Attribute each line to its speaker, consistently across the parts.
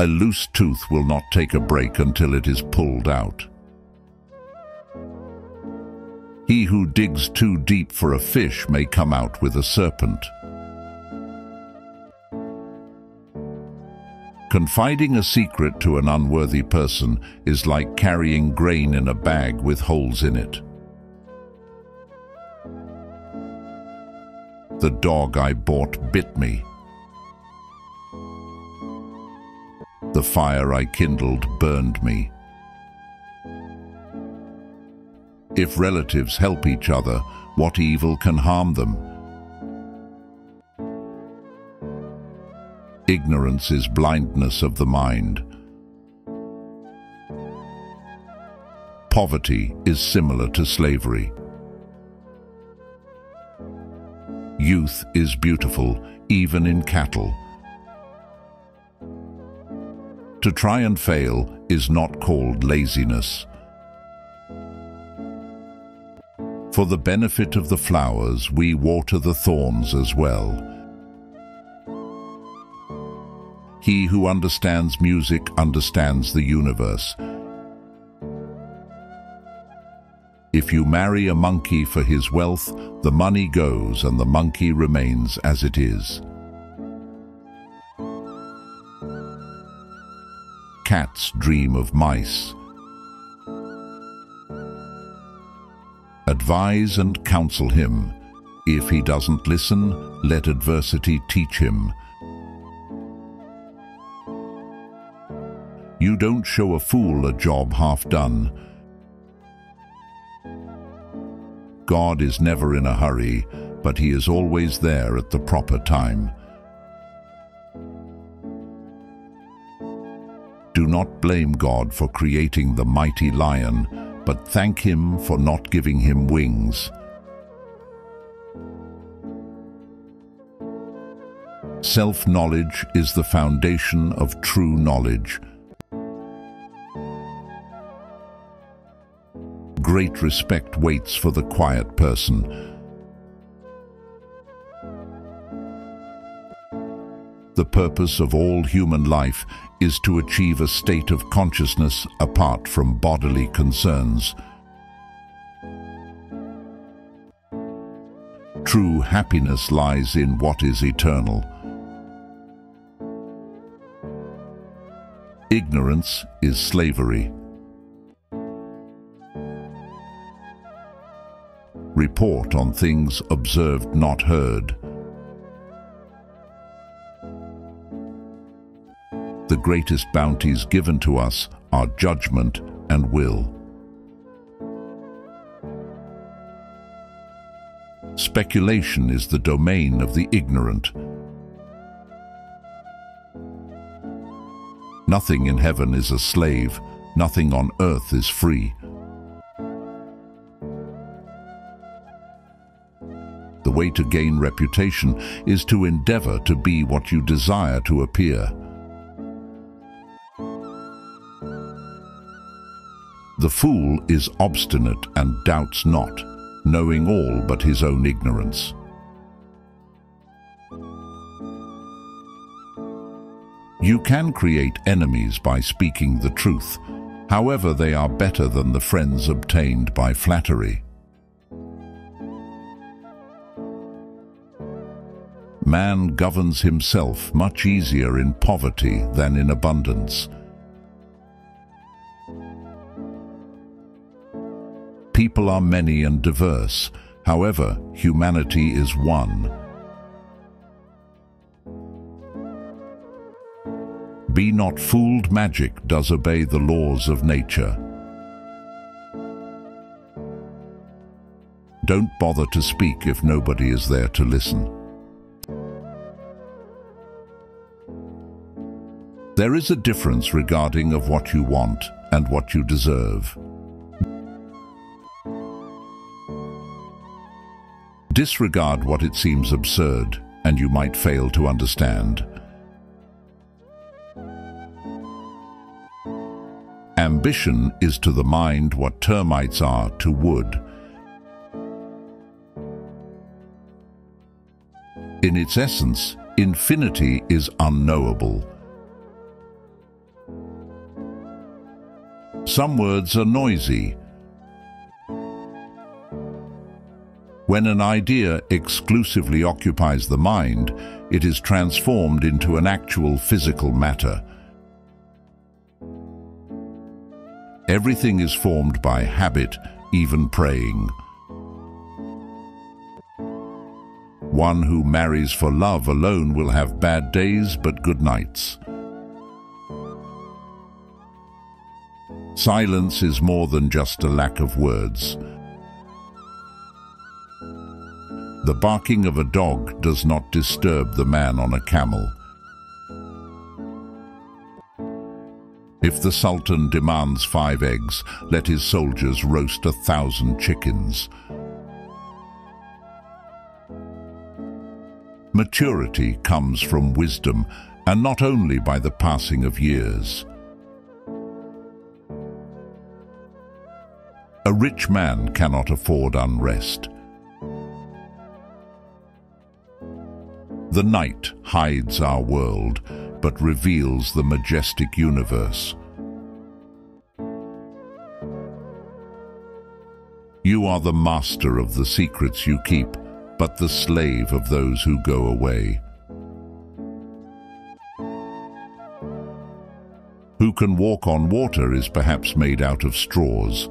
Speaker 1: A loose tooth will not take a break until it is pulled out. He who digs too deep for a fish may come out with a serpent. Confiding a secret to an unworthy person is like carrying grain in a bag with holes in it. The dog I bought bit me. The fire I kindled burned me. If relatives help each other, what evil can harm them? Ignorance is blindness of the mind. Poverty is similar to slavery. Youth is beautiful, even in cattle. To try and fail is not called laziness. For the benefit of the flowers, we water the thorns as well. He who understands music understands the universe. If you marry a monkey for his wealth, the money goes and the monkey remains as it is. Cats dream of mice. Advise and counsel him. If he doesn't listen, let adversity teach him. You don't show a fool a job half done. God is never in a hurry, but he is always there at the proper time. Not blame God for creating the mighty lion, but thank him for not giving him wings. Self-knowledge is the foundation of true knowledge. Great respect waits for the quiet person. The purpose of all human life is to achieve a state of consciousness apart from bodily concerns. True happiness lies in what is eternal. Ignorance is slavery. Report on things observed not heard. Greatest bounties given to us are judgment and will. Speculation is the domain of the ignorant. Nothing in heaven is a slave, nothing on earth is free. The way to gain reputation is to endeavor to be what you desire to appear. The fool is obstinate and doubts not, knowing all but his own ignorance. You can create enemies by speaking the truth, however they are better than the friends obtained by flattery. Man governs himself much easier in poverty than in abundance. People are many and diverse, however, humanity is one. Be not fooled magic does obey the laws of nature. Don't bother to speak if nobody is there to listen. There is a difference regarding of what you want and what you deserve. Disregard what it seems absurd, and you might fail to understand. Ambition is to the mind what termites are to wood. In its essence, infinity is unknowable. Some words are noisy. When an idea exclusively occupies the mind, it is transformed into an actual physical matter. Everything is formed by habit, even praying. One who marries for love alone will have bad days but good nights. Silence is more than just a lack of words. The barking of a dog does not disturb the man on a camel. If the Sultan demands five eggs, let his soldiers roast a thousand chickens. Maturity comes from wisdom, and not only by the passing of years. A rich man cannot afford unrest. The night hides our world, but reveals the majestic universe. You are the master of the secrets you keep, but the slave of those who go away. Who can walk on water is perhaps made out of straws.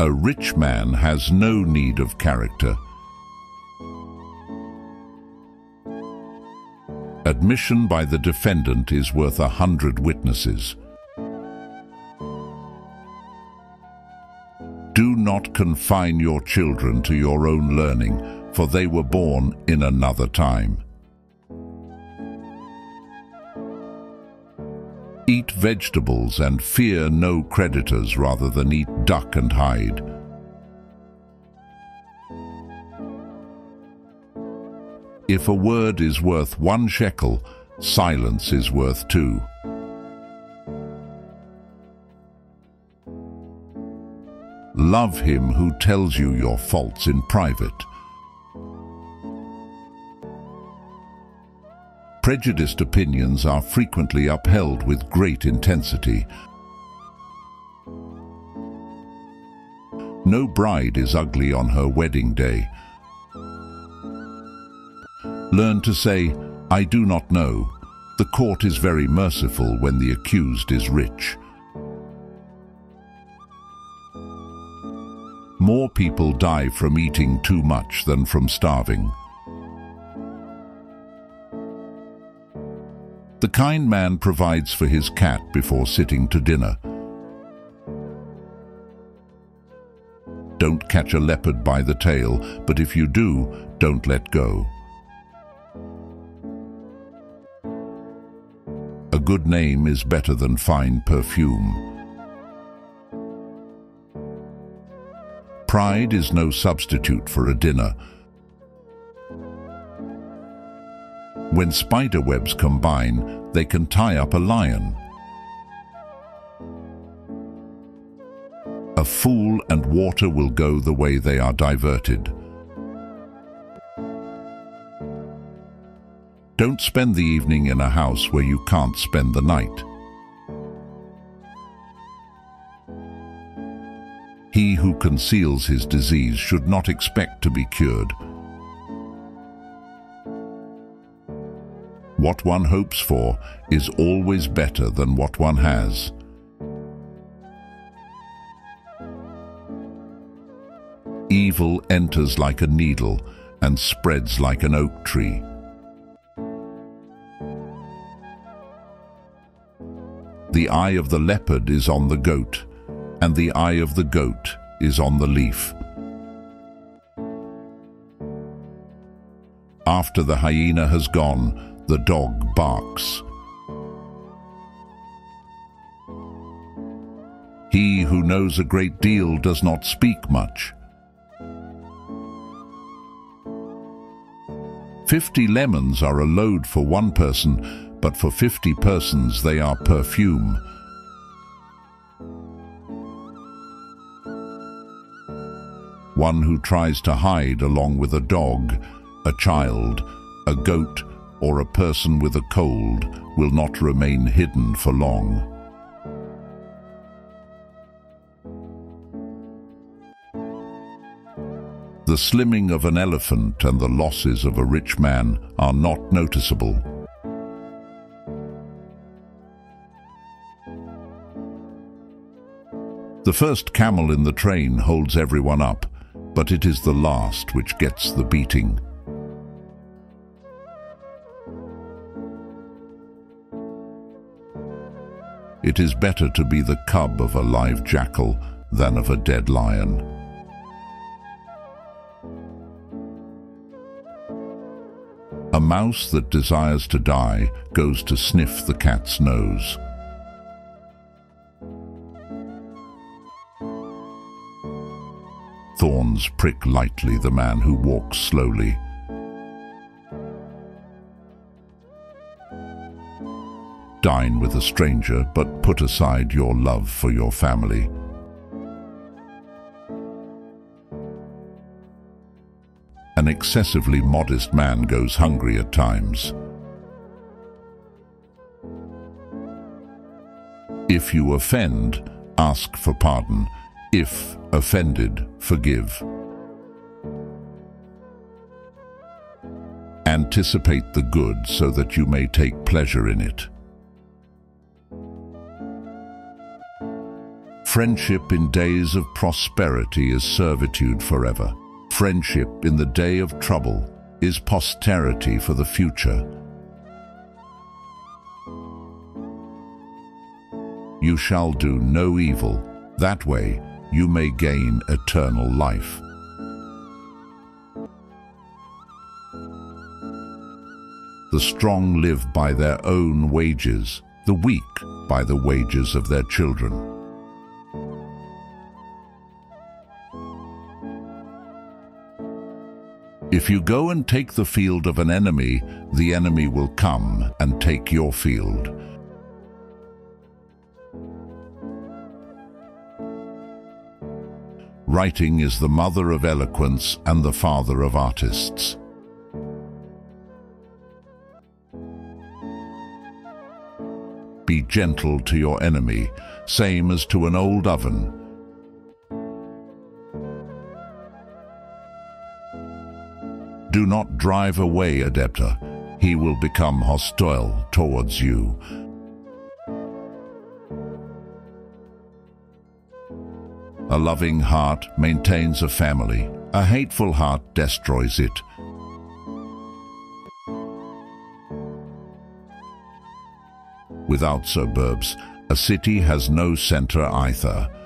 Speaker 1: A rich man has no need of character. Admission by the defendant is worth a hundred witnesses. Do not confine your children to your own learning, for they were born in another time. Vegetables and fear no creditors rather than eat duck and hide. If a word is worth one shekel, silence is worth two. Love him who tells you your faults in private. Prejudiced opinions are frequently upheld with great intensity. No bride is ugly on her wedding day. Learn to say, I do not know. The court is very merciful when the accused is rich. More people die from eating too much than from starving. The kind man provides for his cat before sitting to dinner. Don't catch a leopard by the tail, but if you do, don't let go. A good name is better than fine perfume. Pride is no substitute for a dinner. When spider webs combine, they can tie up a lion. A fool and water will go the way they are diverted. Don't spend the evening in a house where you can't spend the night. He who conceals his disease should not expect to be cured. What one hopes for is always better than what one has. Evil enters like a needle and spreads like an oak tree. The eye of the leopard is on the goat, and the eye of the goat is on the leaf. After the hyena has gone, the dog barks. He who knows a great deal does not speak much. Fifty lemons are a load for one person, but for fifty persons they are perfume. One who tries to hide along with a dog, a child, a goat, or a person with a cold will not remain hidden for long. The slimming of an elephant and the losses of a rich man are not noticeable. The first camel in the train holds everyone up, but it is the last which gets the beating. It is better to be the cub of a live jackal than of a dead lion. A mouse that desires to die goes to sniff the cat's nose. Thorns prick lightly the man who walks slowly. Dine with a stranger, but put aside your love for your family. An excessively modest man goes hungry at times. If you offend, ask for pardon. If offended, forgive. Anticipate the good so that you may take pleasure in it. Friendship in days of prosperity is servitude forever. Friendship in the day of trouble is posterity for the future. You shall do no evil. That way you may gain eternal life. The strong live by their own wages, the weak by the wages of their children. If you go and take the field of an enemy, the enemy will come and take your field. Writing is the mother of eloquence and the father of artists. Be gentle to your enemy, same as to an old oven. Do not drive away a debtor. He will become hostile towards you. A loving heart maintains a family. A hateful heart destroys it. Without suburbs, a city has no center either.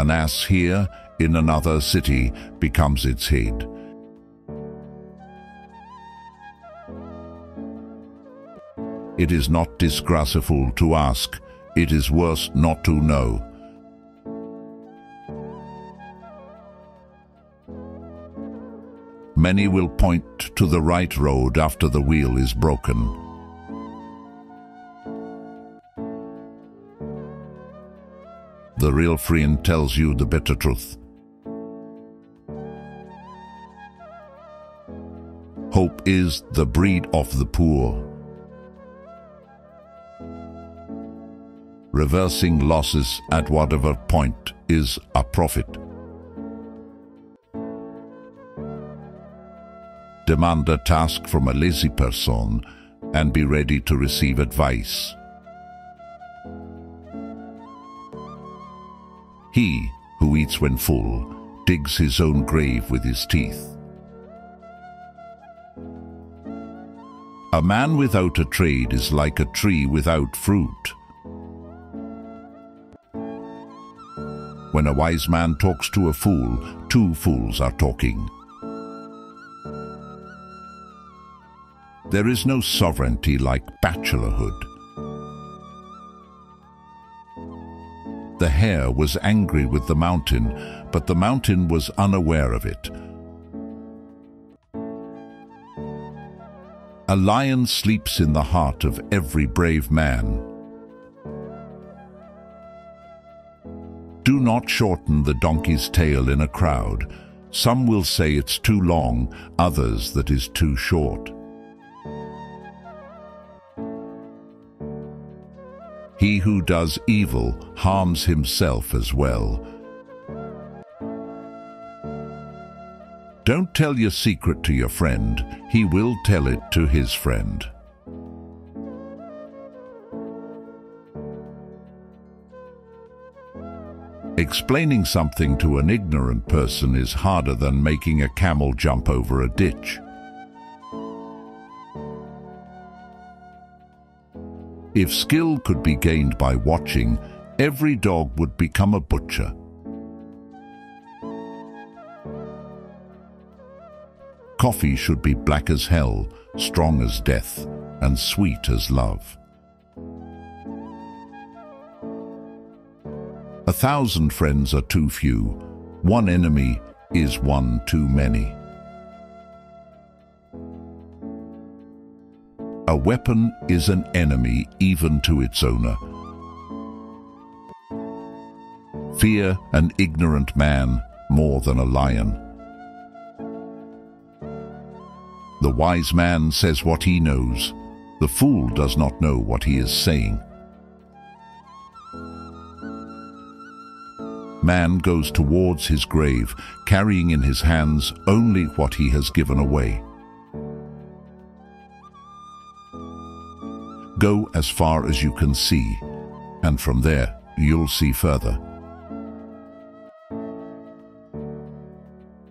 Speaker 1: An ass here, in another city, becomes its head. It is not disgraceful to ask, it is worse not to know. Many will point to the right road after the wheel is broken. The real friend tells you the bitter truth. Hope is the breed of the poor. Reversing losses at whatever point is a profit. Demand a task from a lazy person and be ready to receive advice. He who eats when full digs his own grave with his teeth. A man without a trade is like a tree without fruit. When a wise man talks to a fool, two fools are talking. There is no sovereignty like bachelorhood. The hare was angry with the mountain, but the mountain was unaware of it. A lion sleeps in the heart of every brave man. Do not shorten the donkey's tail in a crowd. Some will say it's too long, others that is too short. He who does evil harms himself as well. Don't tell your secret to your friend, he will tell it to his friend. Explaining something to an ignorant person is harder than making a camel jump over a ditch. If skill could be gained by watching, every dog would become a butcher. Coffee should be black as hell, strong as death, and sweet as love. A thousand friends are too few. One enemy is one too many. A weapon is an enemy even to its owner. Fear an ignorant man more than a lion. The wise man says what he knows. The fool does not know what he is saying. Man goes towards his grave, carrying in his hands only what he has given away. Go as far as you can see, and from there you'll see further.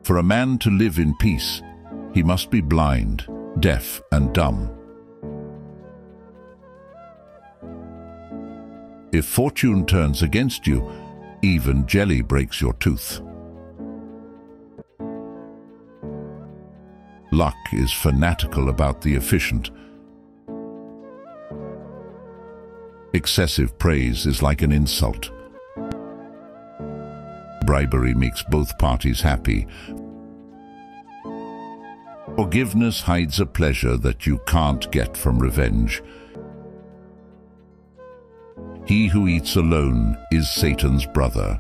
Speaker 1: For a man to live in peace, he must be blind, deaf and dumb. If fortune turns against you, even jelly breaks your tooth. Luck is fanatical about the efficient, Excessive praise is like an insult. Bribery makes both parties happy. Forgiveness hides a pleasure that you can't get from revenge. He who eats alone is Satan's brother.